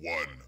one.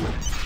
you